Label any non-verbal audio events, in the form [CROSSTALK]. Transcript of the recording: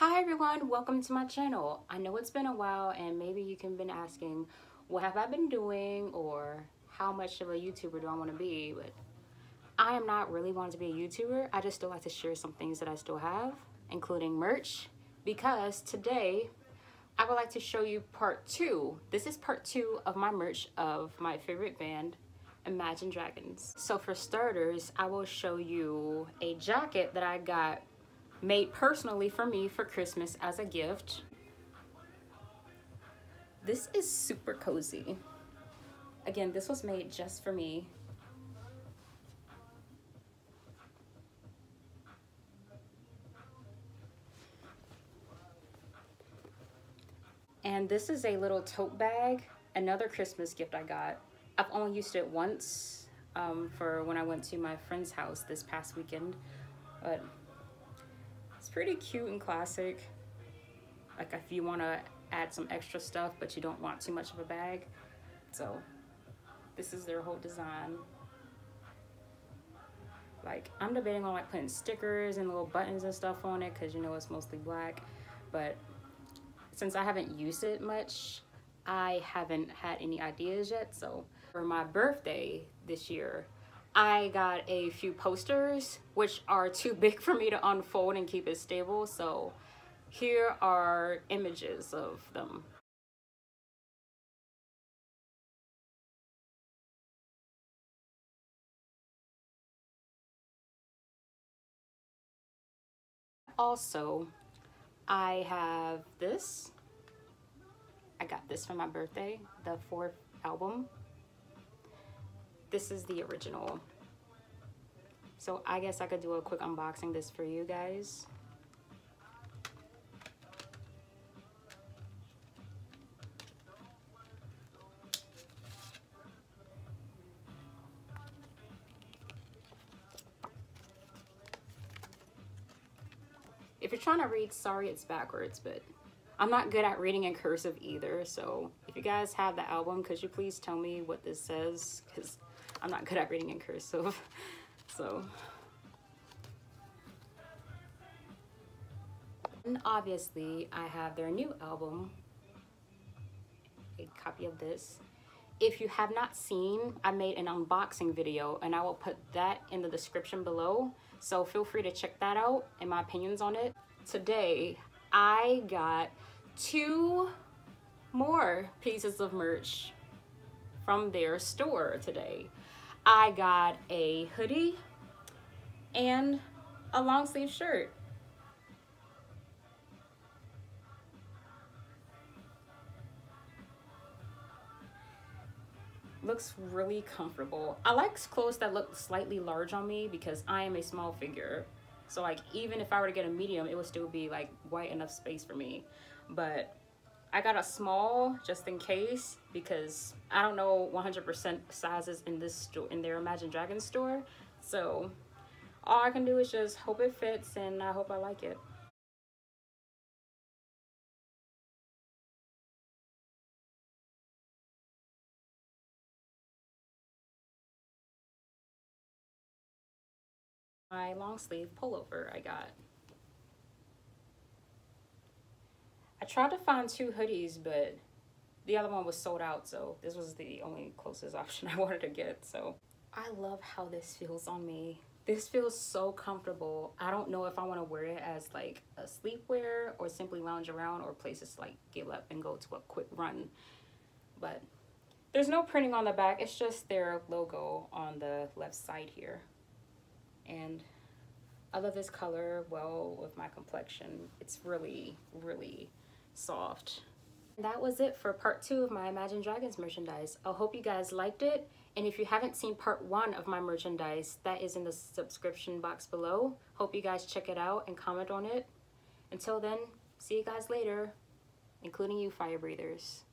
Hi everyone, welcome to my channel. I know it's been a while and maybe you can been asking what have I been doing or how much of a YouTuber do I want to be, but I am not really wanting to be a YouTuber. I just still like to share some things that I still have, including merch, because today I would like to show you part two. This is part two of my merch of my favorite band, Imagine Dragons. So for starters, I will show you a jacket that I got made personally for me for Christmas as a gift. This is super cozy. Again, this was made just for me. And this is a little tote bag, another Christmas gift I got. I've only used it once um, for when I went to my friend's house this past weekend, but pretty cute and classic. Like if you want to add some extra stuff, but you don't want too much of a bag. So this is their whole design. Like I'm debating on like putting stickers and little buttons and stuff on it because you know it's mostly black. But since I haven't used it much, I haven't had any ideas yet. So for my birthday this year, I got a few posters, which are too big for me to unfold and keep it stable. So here are images of them. Also, I have this. I got this for my birthday, the fourth album this is the original. So I guess I could do a quick unboxing this for you guys. If you're trying to read, sorry it's backwards, but I'm not good at reading in cursive either. So if you guys have the album, could you please tell me what this says? Because I'm not good at reading in cursive. [LAUGHS] so. And obviously, I have their new album, a copy of this. If you have not seen, I made an unboxing video and I will put that in the description below. So feel free to check that out and my opinions on it. Today, I got two more pieces of merch from their store today. I got a hoodie and a long sleeve shirt. Looks really comfortable. I like clothes that look slightly large on me because I am a small figure. So like even if I were to get a medium, it would still be like white enough space for me. But I got a small just in case because I don't know 100% sizes in this store, in their Imagine Dragons store. So all I can do is just hope it fits and I hope I like it. My long sleeve pullover I got. I tried to find two hoodies, but the other one was sold out, so this was the only closest [LAUGHS] option I wanted to get. So I love how this feels on me. This feels so comfortable. I don't know if I want to wear it as like a sleepwear or simply lounge around or places like get up and go to a quick run. But there's no printing on the back. It's just their logo on the left side here. And I love this color well with my complexion. It's really, really soft. That was it for part two of my Imagine Dragons merchandise. I hope you guys liked it. And if you haven't seen part one of my merchandise, that is in the subscription box below. Hope you guys check it out and comment on it. Until then, see you guys later, including you fire breathers.